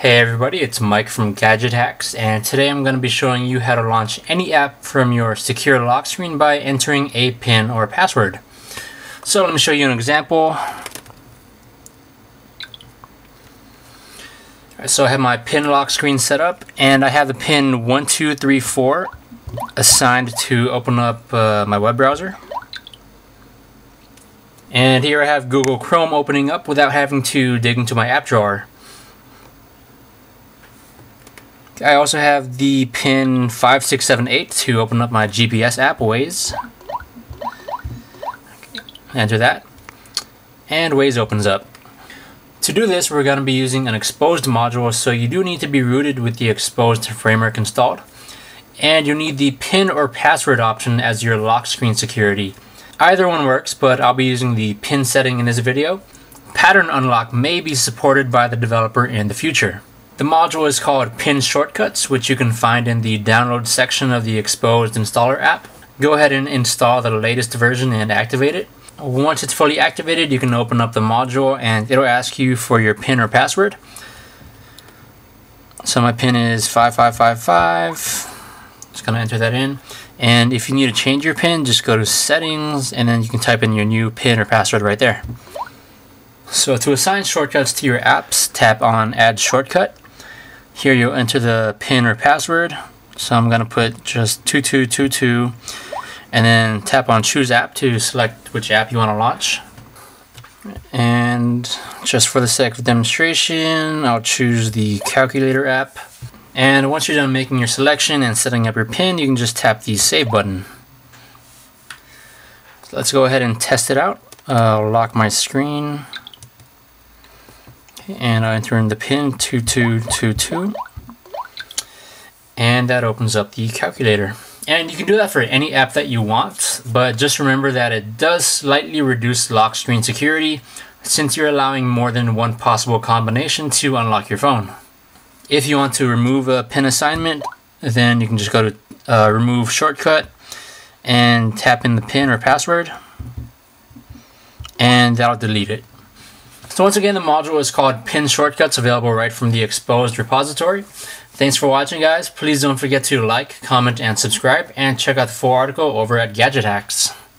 Hey everybody, it's Mike from Gadget Hacks, and today I'm going to be showing you how to launch any app from your secure lock screen by entering a PIN or password. So let me show you an example. so I have my PIN lock screen set up, and I have the PIN 1234 assigned to open up uh, my web browser. And here I have Google Chrome opening up without having to dig into my app drawer. I also have the pin 5678 to open up my GPS app Waze. Enter that. And Waze opens up. To do this, we're going to be using an Xposed module, so you do need to be rooted with the Xposed framework installed. And you need the PIN or password option as your lock screen security. Either one works, but I'll be using the PIN setting in this video. Pattern unlock may be supported by the developer in the future. The module is called Pin Shortcuts, which you can find in the download section of the Xposed Installer app. Go ahead and install the latest version and activate it. Once it's fully activated, you can open up the module and it'll ask you for your PIN or password. So my PIN is 5555. Just gonna enter that in. And if you need to change your PIN, just go to settings and then you can type in your new PIN or password right there. So to assign shortcuts to your apps, tap on add shortcut here you'll enter the PIN or password. So I'm going to put just 2222 and then tap on choose app to select which app you want to launch. And just for the sake of demonstration, I'll choose the calculator app. And once you're done making your selection and setting up your PIN, you can just tap the save button. So let's go ahead and test it out. I'll lock my screen and I enter in the pin 2222 and that opens up the calculator. And you can do that for any app that you want, but just remember that it does slightly reduce lock screen security since you're allowing more than one possible combination to unlock your phone. If you want to remove a pin assignment, then you can just go to uh, remove shortcut and tap in the pin or password and that'll delete it. So once again, the module is called Pin Shortcuts, available right from the Xposed repository. Thanks for watching, guys. Please don't forget to like, comment, and subscribe, and check out the full article over at Gadget Hacks.